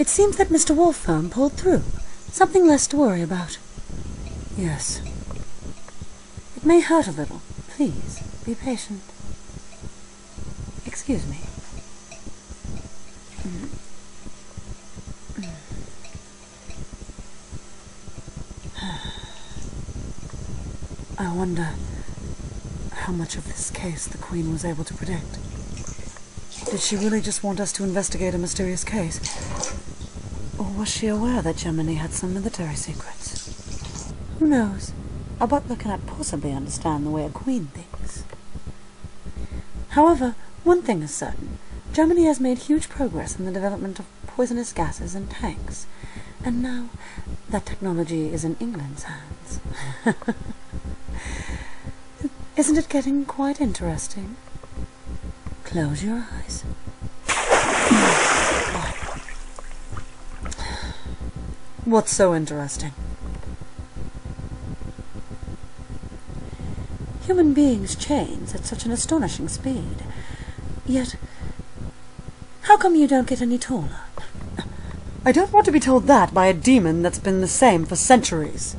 It seems that Mr. Wolfram pulled through. Something less to worry about. Yes. It may hurt a little. Please, be patient. Excuse me. I wonder how much of this case the Queen was able to predict. Did she really just want us to investigate a mysterious case? Or was she aware that Germany had some military secrets? Who knows? A butler cannot possibly understand the way a queen thinks. However, one thing is certain. Germany has made huge progress in the development of poisonous gases and tanks. And now that technology is in England's hands. Isn't it getting quite interesting? Close your eyes. What's so interesting? Human beings change at such an astonishing speed. Yet, how come you don't get any taller? I don't want to be told that by a demon that's been the same for centuries.